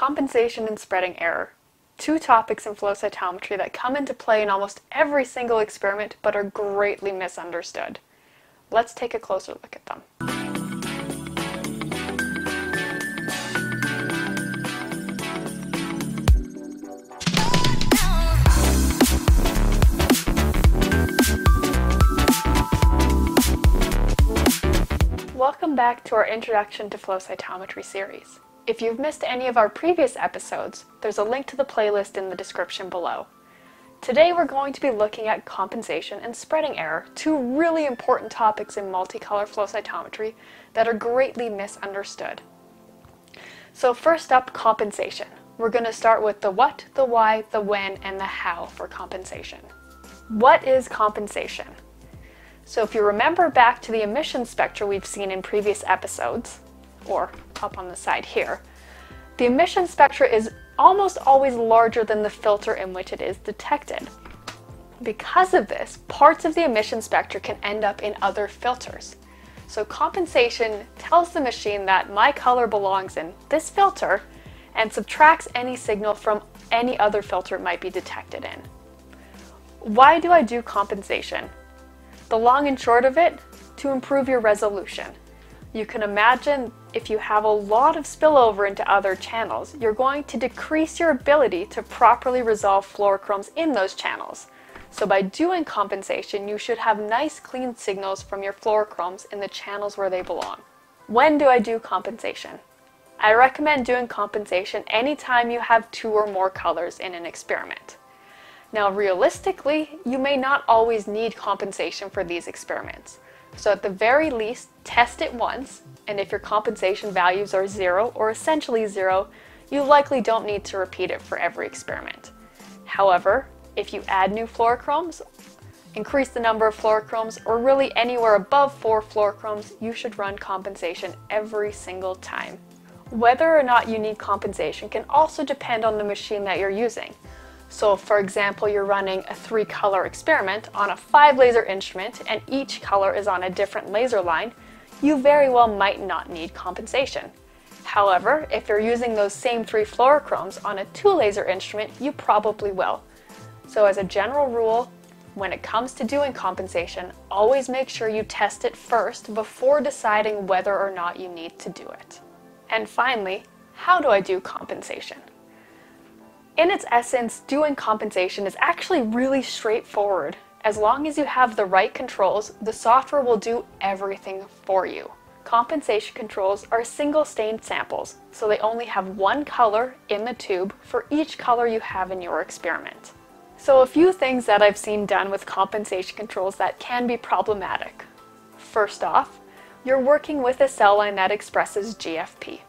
Compensation and spreading error. Two topics in flow cytometry that come into play in almost every single experiment but are greatly misunderstood. Let's take a closer look at them. Welcome back to our Introduction to Flow Cytometry series. If you've missed any of our previous episodes, there's a link to the playlist in the description below. Today we're going to be looking at compensation and spreading error, two really important topics in multicolor flow cytometry that are greatly misunderstood. So first up, compensation. We're going to start with the what, the why, the when, and the how for compensation. What is compensation? So if you remember back to the emission spectra we've seen in previous episodes, or up on the side here, the emission spectra is almost always larger than the filter in which it is detected. Because of this, parts of the emission spectra can end up in other filters. So compensation tells the machine that my color belongs in this filter and subtracts any signal from any other filter it might be detected in. Why do I do compensation? The long and short of it, to improve your resolution. You can imagine if you have a lot of spillover into other channels, you're going to decrease your ability to properly resolve fluorochromes in those channels. So by doing compensation, you should have nice clean signals from your fluorochromes in the channels where they belong. When do I do compensation? I recommend doing compensation anytime you have two or more colors in an experiment. Now realistically, you may not always need compensation for these experiments. So at the very least, test it once, and if your compensation values are zero or essentially zero, you likely don't need to repeat it for every experiment. However, if you add new fluorochromes, increase the number of fluorochromes, or really anywhere above four fluorochromes, you should run compensation every single time. Whether or not you need compensation can also depend on the machine that you're using. So for example, you're running a three color experiment on a five laser instrument and each color is on a different laser line, you very well might not need compensation. However, if you're using those same three fluorochromes on a two laser instrument, you probably will. So as a general rule, when it comes to doing compensation, always make sure you test it first before deciding whether or not you need to do it. And finally, how do I do compensation? In its essence, doing compensation is actually really straightforward. As long as you have the right controls, the software will do everything for you. Compensation controls are single stained samples, so they only have one color in the tube for each color you have in your experiment. So a few things that I've seen done with compensation controls that can be problematic. First off, you're working with a cell line that expresses GFP.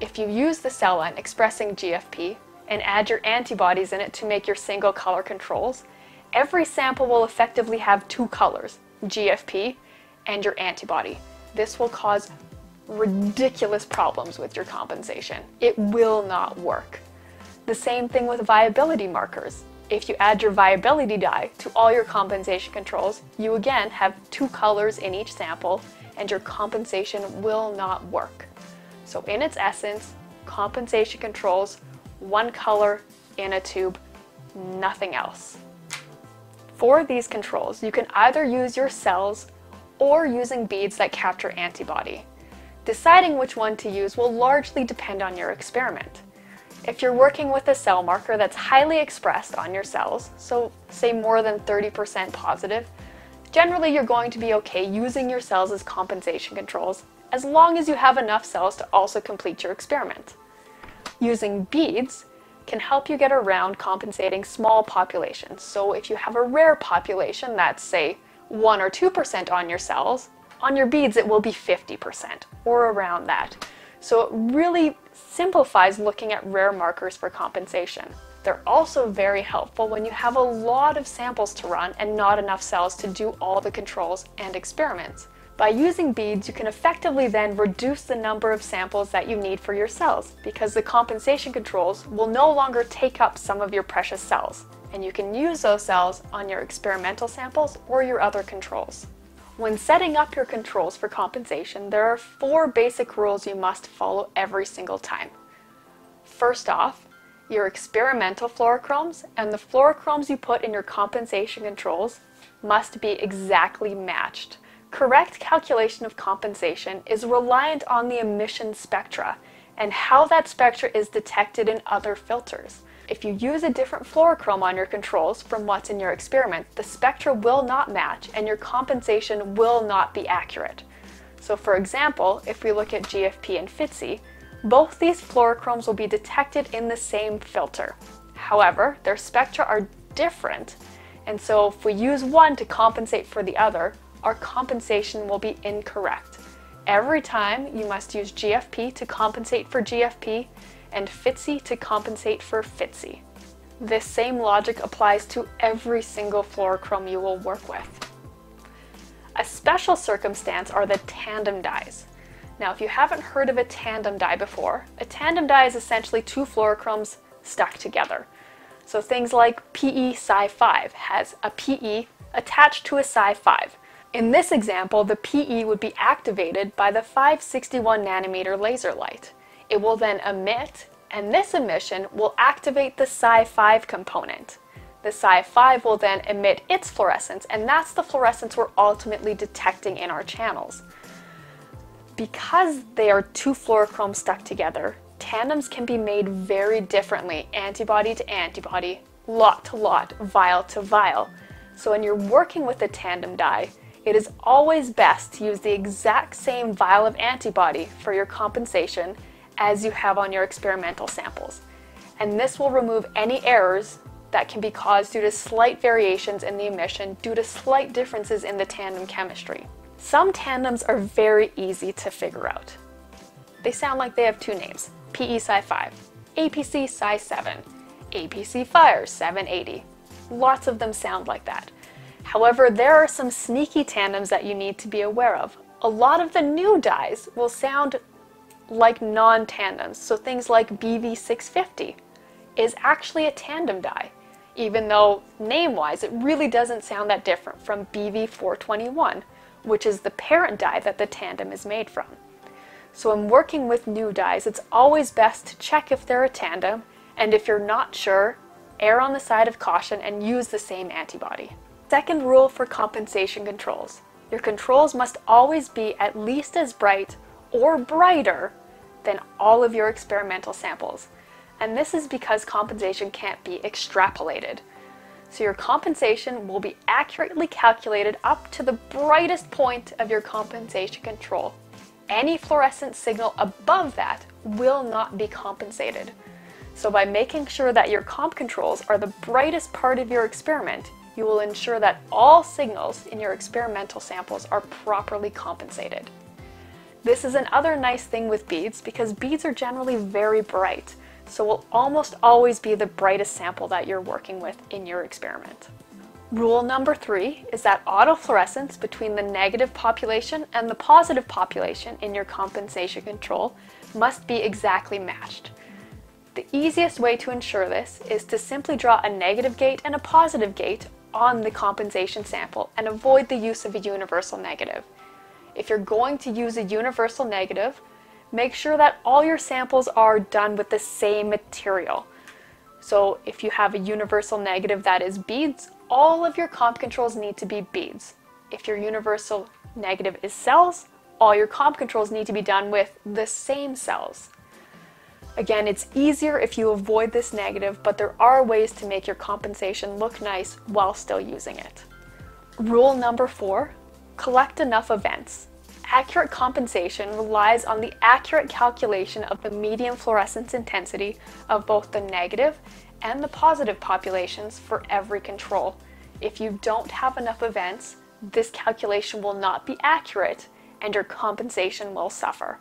If you use the cell line expressing GFP, and add your antibodies in it to make your single color controls, every sample will effectively have two colors, GFP and your antibody. This will cause ridiculous problems with your compensation. It will not work. The same thing with viability markers. If you add your viability dye to all your compensation controls, you again have two colors in each sample and your compensation will not work. So in its essence, compensation controls one color in a tube, nothing else. For these controls, you can either use your cells or using beads that capture antibody. Deciding which one to use will largely depend on your experiment. If you're working with a cell marker that's highly expressed on your cells, so say more than 30% positive, generally you're going to be okay using your cells as compensation controls as long as you have enough cells to also complete your experiment. Using beads can help you get around compensating small populations. So if you have a rare population that's say 1 or 2% on your cells, on your beads it will be 50% or around that. So it really simplifies looking at rare markers for compensation. They're also very helpful when you have a lot of samples to run and not enough cells to do all the controls and experiments. By using beads, you can effectively then reduce the number of samples that you need for your cells because the compensation controls will no longer take up some of your precious cells, and you can use those cells on your experimental samples or your other controls. When setting up your controls for compensation, there are four basic rules you must follow every single time. First off, your experimental fluorochromes and the fluorochromes you put in your compensation controls must be exactly matched. Correct calculation of compensation is reliant on the emission spectra and how that spectra is detected in other filters. If you use a different fluorochrome on your controls from what's in your experiment, the spectra will not match and your compensation will not be accurate. So for example, if we look at GFP and FITC, both these fluorochromes will be detected in the same filter. However, their spectra are different, and so if we use one to compensate for the other, our compensation will be incorrect. Every time you must use GFP to compensate for GFP and FITC to compensate for FITC. This same logic applies to every single fluorochrome you will work with. A special circumstance are the tandem dyes. Now, if you haven't heard of a tandem dye before, a tandem dye is essentially two fluorochromes stuck together. So things like PE Cy5 has a PE attached to a Cy5. In this example, the PE would be activated by the 561 nanometer laser light. It will then emit, and this emission will activate the Cy5 component. The Cy5 will then emit its fluorescence, and that's the fluorescence we're ultimately detecting in our channels. Because they are two fluorochromes stuck together, tandems can be made very differently, antibody to antibody, lot to lot, vial to vial. So when you're working with a tandem dye, it is always best to use the exact same vial of antibody for your compensation as you have on your experimental samples. And this will remove any errors that can be caused due to slight variations in the emission due to slight differences in the tandem chemistry. Some tandems are very easy to figure out. They sound like they have two names, PE Cy 5, APC Cy 7, APC Fire 780. Lots of them sound like that. However, there are some sneaky tandems that you need to be aware of. A lot of the new dyes will sound like non-tandems, so things like BV650 is actually a tandem dye, even though name-wise it really doesn't sound that different from BV421, which is the parent dye that the tandem is made from. So in working with new dyes, it's always best to check if they're a tandem, and if you're not sure, err on the side of caution and use the same antibody. Second rule for compensation controls. Your controls must always be at least as bright or brighter than all of your experimental samples. And this is because compensation can't be extrapolated. So your compensation will be accurately calculated up to the brightest point of your compensation control. Any fluorescent signal above that will not be compensated. So by making sure that your comp controls are the brightest part of your experiment, you will ensure that all signals in your experimental samples are properly compensated. This is another nice thing with beads because beads are generally very bright, so will almost always be the brightest sample that you're working with in your experiment. Rule number three is that autofluorescence between the negative population and the positive population in your compensation control must be exactly matched. The easiest way to ensure this is to simply draw a negative gate and a positive gate on the compensation sample and avoid the use of a universal negative. If you're going to use a universal negative, make sure that all your samples are done with the same material. So if you have a universal negative that is beads, all of your comp controls need to be beads. If your universal negative is cells, all your comp controls need to be done with the same cells. Again, it's easier if you avoid this negative, but there are ways to make your compensation look nice while still using it. Rule number four, collect enough events. Accurate compensation relies on the accurate calculation of the median fluorescence intensity of both the negative and the positive populations for every control. If you don't have enough events, this calculation will not be accurate and your compensation will suffer.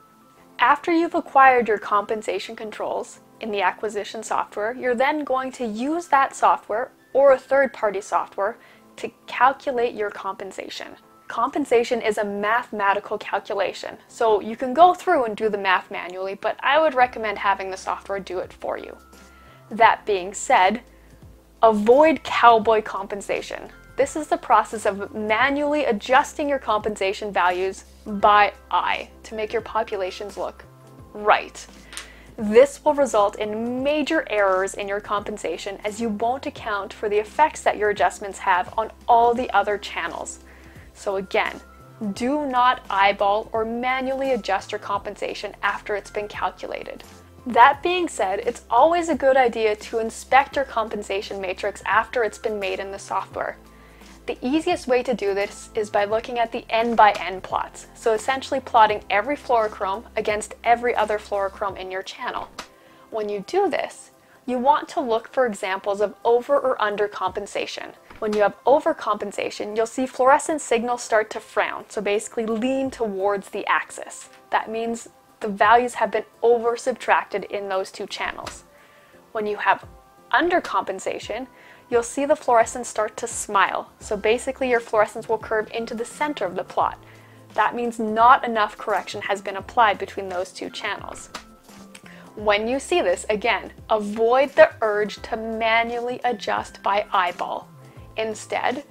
After you've acquired your compensation controls in the acquisition software, you're then going to use that software or a third-party software to calculate your compensation compensation is a mathematical calculation. So you can go through and do the math manually, but I would recommend having the software do it for you. That being said, avoid cowboy compensation. This is the process of manually adjusting your compensation values by eye to make your populations look right. This will result in major errors in your compensation as you won't account for the effects that your adjustments have on all the other channels. So again, do not eyeball or manually adjust your compensation after it's been calculated. That being said, it's always a good idea to inspect your compensation matrix after it's been made in the software. The easiest way to do this is by looking at the n by n plots, so essentially plotting every fluorochrome against every other fluorochrome in your channel. When you do this, you want to look for examples of over or under compensation. When you have overcompensation, you'll see fluorescent signals start to frown, so basically lean towards the axis. That means the values have been over subtracted in those two channels. When you have undercompensation, you'll see the fluorescence start to smile. So basically your fluorescence will curve into the center of the plot. That means not enough correction has been applied between those two channels. When you see this, again, avoid the urge to manually adjust by eyeball. Instead,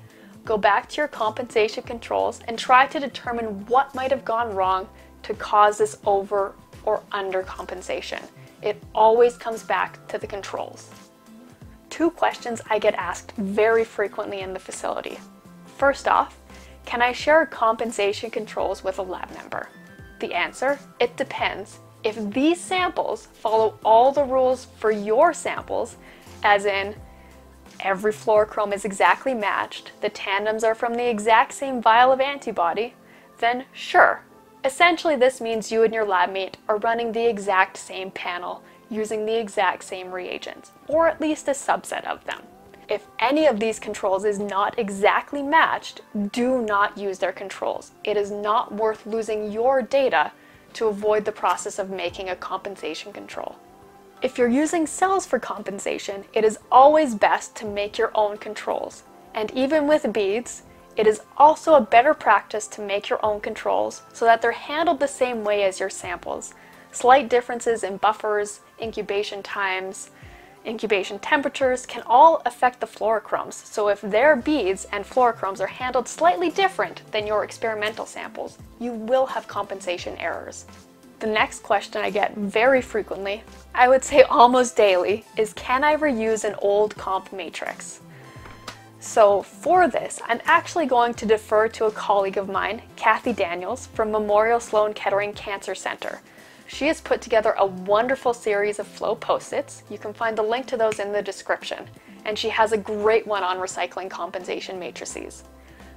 go back to your compensation controls and try to determine what might have gone wrong to cause this over or under compensation. It always comes back to the controls two questions I get asked very frequently in the facility. First off, can I share compensation controls with a lab member? The answer, it depends. If these samples follow all the rules for your samples, as in every fluorochrome is exactly matched, the tandems are from the exact same vial of antibody, then sure. Essentially this means you and your lab mate are running the exact same panel using the exact same reagents, or at least a subset of them. If any of these controls is not exactly matched, do not use their controls. It is not worth losing your data to avoid the process of making a compensation control. If you're using cells for compensation, it is always best to make your own controls. And even with beads, it is also a better practice to make your own controls so that they're handled the same way as your samples, Slight differences in buffers, incubation times, incubation temperatures can all affect the fluorochromes. So if their beads and fluorochromes are handled slightly different than your experimental samples, you will have compensation errors. The next question I get very frequently, I would say almost daily, is can I reuse an old comp matrix? So for this, I'm actually going to defer to a colleague of mine, Kathy Daniels, from Memorial Sloan Kettering Cancer Center. She has put together a wonderful series of flow post-its. You can find the link to those in the description. And she has a great one on recycling compensation matrices.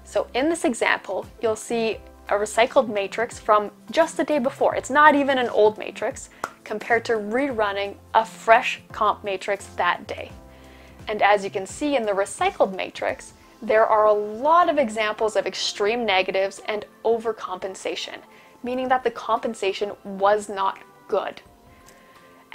So in this example, you'll see a recycled matrix from just the day before. It's not even an old matrix compared to rerunning a fresh comp matrix that day. And as you can see in the recycled matrix, there are a lot of examples of extreme negatives and overcompensation meaning that the compensation was not good.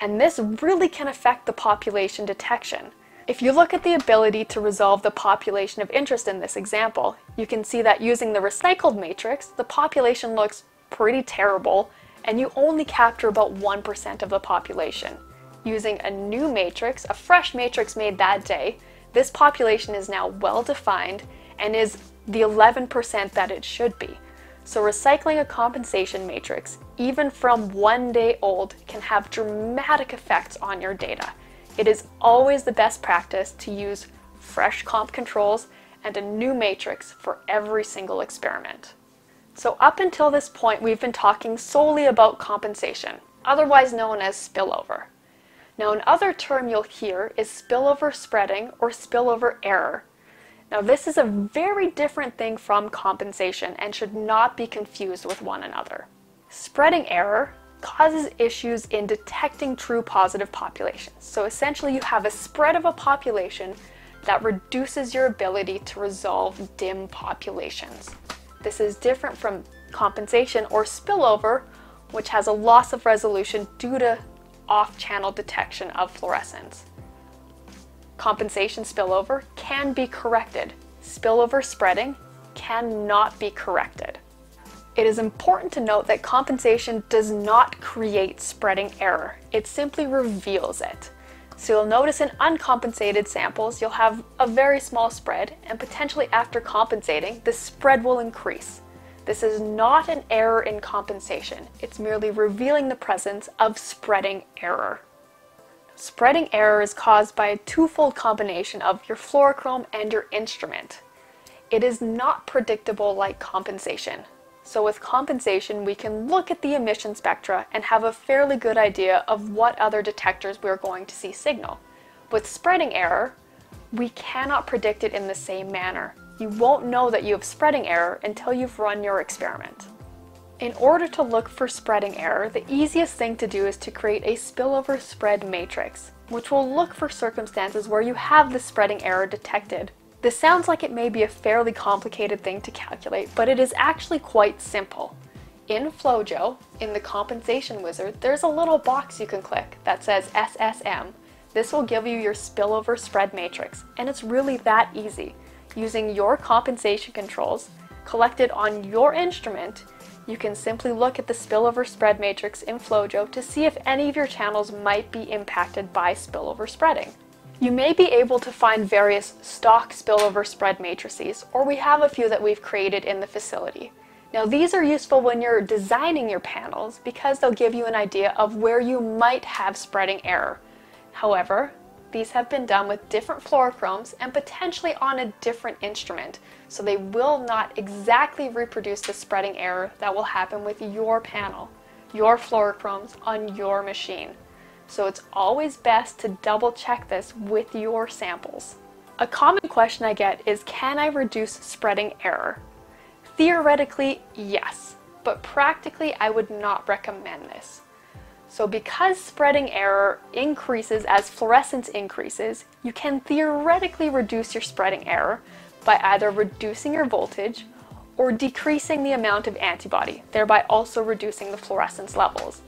And this really can affect the population detection. If you look at the ability to resolve the population of interest in this example, you can see that using the recycled matrix, the population looks pretty terrible, and you only capture about 1% of the population. Using a new matrix, a fresh matrix made that day, this population is now well defined and is the 11% that it should be. So recycling a compensation matrix, even from one day old, can have dramatic effects on your data. It is always the best practice to use fresh comp controls and a new matrix for every single experiment. So up until this point, we've been talking solely about compensation, otherwise known as spillover. Now another term you'll hear is spillover spreading or spillover error, now this is a very different thing from compensation and should not be confused with one another. Spreading error causes issues in detecting true positive populations. So essentially you have a spread of a population that reduces your ability to resolve dim populations. This is different from compensation or spillover, which has a loss of resolution due to off-channel detection of fluorescence compensation spillover can be corrected. Spillover spreading cannot be corrected. It is important to note that compensation does not create spreading error, it simply reveals it. So you'll notice in uncompensated samples, you'll have a very small spread, and potentially after compensating, the spread will increase. This is not an error in compensation. It's merely revealing the presence of spreading error. Spreading error is caused by a twofold combination of your fluorochrome and your instrument. It is not predictable like compensation. So with compensation, we can look at the emission spectra and have a fairly good idea of what other detectors we're going to see signal. With spreading error, we cannot predict it in the same manner. You won't know that you have spreading error until you've run your experiment. In order to look for spreading error, the easiest thing to do is to create a spillover spread matrix, which will look for circumstances where you have the spreading error detected. This sounds like it may be a fairly complicated thing to calculate, but it is actually quite simple. In FlowJo, in the compensation wizard, there's a little box you can click that says SSM. This will give you your spillover spread matrix, and it's really that easy. Using your compensation controls collected on your instrument, you can simply look at the spillover spread matrix in FlowJo to see if any of your channels might be impacted by spillover spreading. You may be able to find various stock spillover spread matrices, or we have a few that we've created in the facility. Now these are useful when you're designing your panels because they'll give you an idea of where you might have spreading error. However, these have been done with different fluorochromes and potentially on a different instrument, so they will not exactly reproduce the spreading error that will happen with your panel, your fluorochromes on your machine. So it's always best to double check this with your samples. A common question I get is can I reduce spreading error? Theoretically, yes, but practically I would not recommend this. So because spreading error increases as fluorescence increases, you can theoretically reduce your spreading error by either reducing your voltage or decreasing the amount of antibody, thereby also reducing the fluorescence levels.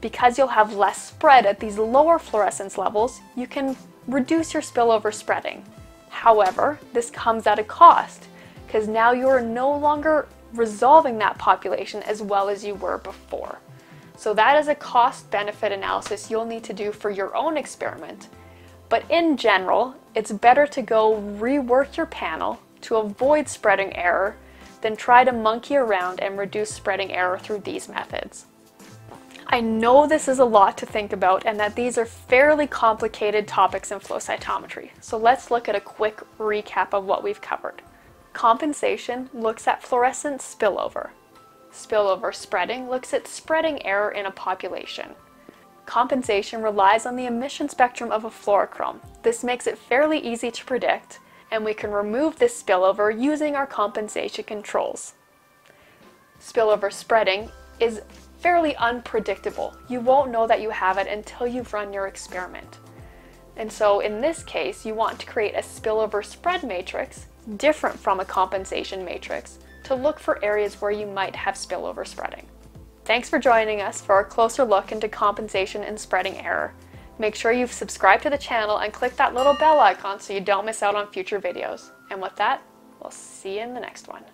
Because you'll have less spread at these lower fluorescence levels, you can reduce your spillover spreading. However, this comes at a cost, because now you are no longer resolving that population as well as you were before. So that is a cost benefit analysis you'll need to do for your own experiment. But in general, it's better to go rework your panel to avoid spreading error than try to monkey around and reduce spreading error through these methods. I know this is a lot to think about and that these are fairly complicated topics in flow cytometry, so let's look at a quick recap of what we've covered. Compensation looks at fluorescent spillover, Spillover spreading looks at spreading error in a population. Compensation relies on the emission spectrum of a fluorochrome. This makes it fairly easy to predict, and we can remove this spillover using our compensation controls. Spillover spreading is fairly unpredictable. You won't know that you have it until you've run your experiment. And so in this case, you want to create a spillover spread matrix different from a compensation matrix to look for areas where you might have spillover spreading. Thanks for joining us for a closer look into compensation and spreading error. Make sure you've subscribed to the channel and click that little bell icon so you don't miss out on future videos. And with that, we'll see you in the next one.